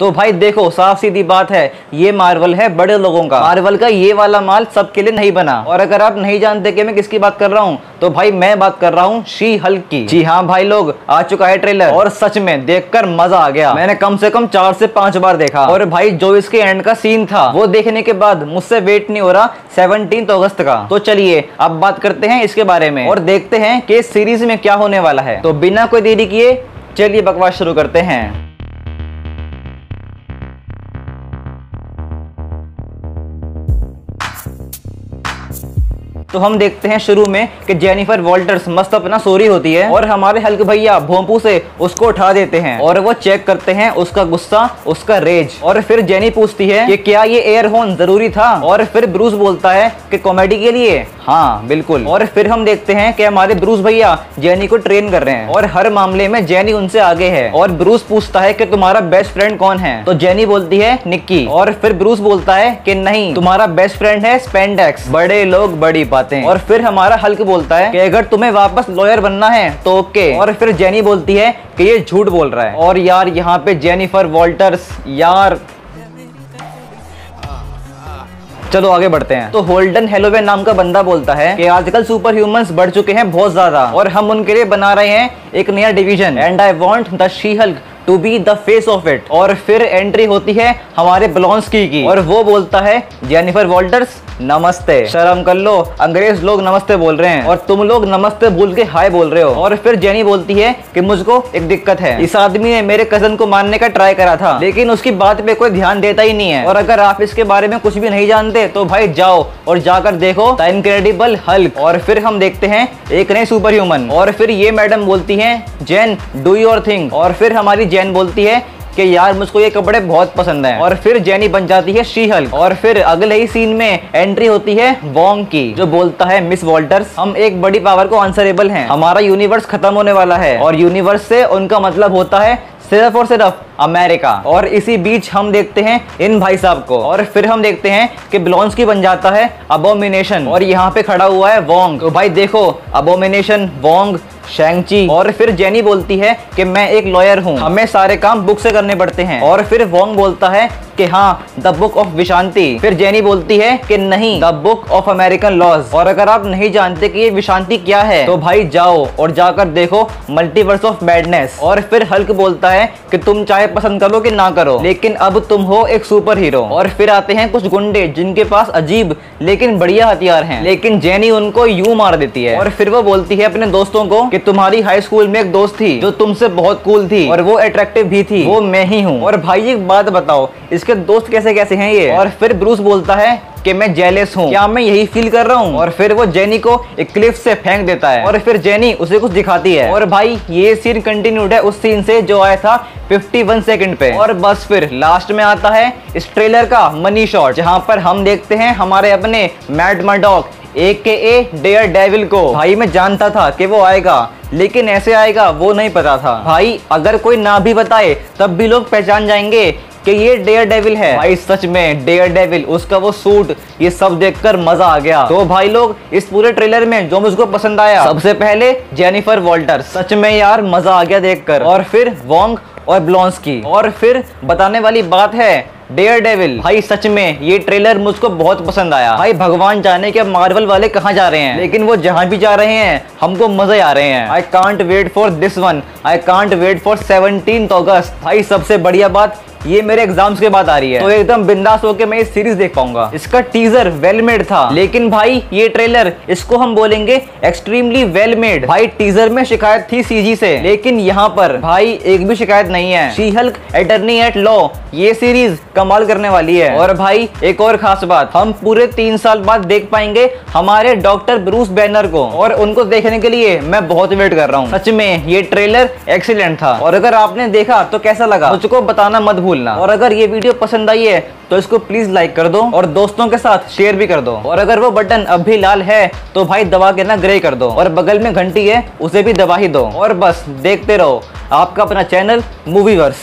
तो भाई देखो साफ़ सीधी बात है, ये मार्वल है बड़े लोगों का। मार्वल का ये वाला माल सबके लिए नहीं बना। और अगर आप नहीं जानते कि मैं किसकी बात कर रहा हूँ तो भाई मैं बात कर रहा हूँ शी हल्क की। जी हाँ भाई लोग, आ चुका है ट्रेलर। और सच में देखकर मज़ा आ गया। मैंने कम से कम चार से पाँच बार देखा। और भाई जो इसके एंड का सीन था, वो देखने के बाद मुझसे वेट नहीं हो रहा सेवनटीन अगस्त का। तो चलिए, अब बात करते हैं इसके बारे में। और देखते हैं कि सीरीज़ में क्या होने वाला है। तो बिना कोई देरी किए, चलिए बकवास शुरू करते हैं। तो हम देखते हैं शुरू में कि जेनिफर वॉल्टर्स मस्त अपना सोरी होती है और हमारे हल्क भैया भोंपू से उसको उठा देते हैं और वो चेक करते हैं उसका गुस्सा, उसका रेज और फिर जेनी पूछती है कि क्या ये एयर होन ज़रूरी था? और फिर ब्रूस बोलता है कि कॉमेडी के लिए। हाँ बिल्कुल। और फिर हम देखते हैं कि हमारे ब्रूस भैया जेनी को ट्रेन कर रहे हैं। और हर मामले में जेनी उनसे आगे है। और ब्रूस पूछता है कि तुम्हारा बेस्ट फ्रेंड कौन है? तो जेनी बोलती है निक्की। और फिर ब्रूस बोलता है कि नहीं, तुम्हारा बेस्ट फ्रेंड है स्पेंडेक्स बड़े लोग बड़ी बातें। और फिर हमारा हल्क बोलता है कि अगर तुम्हें वापस लॉयर बनना है तो ओके। और फिर जेनी बोलती है कि ये झूठ बोल रहा है। और यार, यहाँ पे जेनिफर वॉल्टर्स, यार चलो आगे बढ़ते हैं। तो होल्डन हेलोवे नाम का बंदा बोलता है कि आजकल सुपर ह्यूमंस बढ़ चुके हैं बहुत ज़्यादा और हम उनके लिए बना रहे हैं एक नया division and I want the She Hulk to be the face of it और फिर एंट्री होती है हमारे ब्लॉन्सकी की। और वो बोलता है जेनिफर वॉल्टर्स नमस्ते। शर्म कर लो, अंग्रेज़ लोग नमस्ते बोल रहे हैं और तुम लोग नमस्ते बोल के हाय बोल रहे हो। और फिर जेनी बोलती है कि मुझको एक दिक्कत है। इस आदमी ने मेरे कज़न को मारने का ट्राई करा था, लेकिन उसकी बात पे कोई ध्यान देता ही नहीं है। और अगर आप इसके बारे में कुछ भी नहीं जानते तो भाई जाओ और जाकर देखो द इनक्रेडिबल हल्क। और फिर हम देखते हैं एक नए सुपर ह्यूमन और फिर ये मैडम बोलती है, जैन डू योर थिंग और फिर हमारी जैन बोलती है कि यार मुझको ये कपड़े बहुत पसंद हैं। और फिर जेनी बन जाती है शीहल और फिर अगले ही सीन में एंट्री होती है वोंग की, जो बोलता है मिस वॉल्टर्स हम एक बड़ी पावर को आंसरेबल हैं। हमारा यूनिवर्स खत्म होने वाला है। और यूनिवर्स से उनका मतलब होता है, सिर्फ़ और सिर्फ़ अमेरिका। और इसी बीच हम देखते हैं इन भाई साहब को। और फिर हम देखते हैं कि ब्लॉन्स की बन जाता है अबोमिनेशन। और यहाँ पे खड़ा हुआ है वोंग। तो भाई देखो, अबोमिनेशन, वोंग, शेंगची। और फिर जेनी बोलती है कि मैं एक लॉयर हूँ। हमें सारे काम बुक से करने पड़ते हैं। और फिर वोंग बोलता है कि हाँ द बुक ऑफ़ विशांति। फिर जेनी बोलती है कि नहीं, the book of American laws. और अगर आप नहीं जानते कि ये विशांति क्या है तो भाई जाओ और जाकर देखो मल्टीवर्स ऑफ़ मैडनेस। और फिर हल्क बोलता है कि तुम चाहे पसंद करो कि ना करो। लेकिन अब तुम हो एक सुपर हीरो और फिर आते हैं कुछ गुंडे जिनके पास अजीब लेकिन बढ़िया हथियार हैं। लेकिन जेनी उनको यू मार देती है। और फिर वो बोलती है अपने दोस्तों को कि तुम्हारी हाई स्कूल में एक दोस्त थी जो तुमसे बहुत कूल थी और वो अट्रैक्टिव भी थी। वो मैं ही हूँ। और भाई एक बात बताओ, इसके दोस्त कैसे कैसे हैं ये? और फिर ब्रूस बोलता है कि मैं जेलेस हूँ। क्या मैं यही फील कर रहा हूँ? और फिर वो जेनी को एक क्लिफ से फेंक देता है। और फिर जेनी उसे कुछ दिखाती है। और भाई ये सीन कंटिन्यूड है उस सीन से जो आया था 51 सेकंड पे। और बस फिर लास्ट में आता है इस ट्रेलर का मनी शॉट जहाँ पर हम देखते हैं हमारे अपने मैट मडॉक एक के ए डेयर डेविल को। भाई मैं जानता था कि वो आएगा लेकिन ऐसे आएगा वो नहीं पता था। भाई अगर कोई ना भी बताए तब भी लोग पहचान जाएँगे कि ये डेयर डेविल है। भाई, सच में डेयर डेविल उसका वो सूट, ये सब देखकर मज़ा आ गया। तो भाई लोग, इस पूरे ट्रेलर में जो मुझको पसंद आया, सबसे पहले जेनिफर वॉल्टर। सच में यार, मज़ा आ गया देखकर। और फिर वोंग और ब्लॉन्स की और फिर बताने वाली बात है डेयर डेविल भाई, सच में, ये ट्रेलर मुझको बहुत पसंद आया। भाई, भगवान जाने के मार्वल वाले कहाँ जा रहे हैं? लेकिन वो जहाँ भी जा रहे हैं, हमको मज़े आ रहे हैं। I can't wait for this one I can't wait for seventeen अगस्त भाई, सबसे बढ़िया बात ये मेरे एग्ज़ाम्स के बाद आ रही है। तो एकदम बिंदास होकर मैं ये सीरीज़ देख पाऊँगा। इसका टीजर वेल मेड था। लेकिन भाई, ये ट्रेलर इसको हम बोलेंगे एक्सट्रीमली वेल मेड भाई टीजर में शिकायत थी सीजी से। लेकिन यहाँ पर भाई, एक भी शिकायत नहीं है। She Hulk attorney at law ये सीरीज़ कमाल करने वाली है। और भाई, एक और खास बात, हम पूरे तीन साल बाद देख पाएँगे हमारे डॉक्टर ब्रूस बैनर को। और उनको देखने के लिए मैं बहुत वेट कर रहा हूँ। सच में, ये ट्रेलर एक्सीलेंट था। और अगर आपने देखा तो कैसा लगा? मुझको बताना मत भूलना। और अगर ये वीडियो पसंद आई है तो इसको प्लीज़ लाइक कर दो और दोस्तों के साथ शेयर भी कर दो। और अगर वो बटन अब भी लाल है तो भाई दबा के ना ग्रे कर दो। और बगल में घंटी है, उसे भी दबा ही दो। और बस, देखते रहो, आपका अपना चैनल मूवी वर्स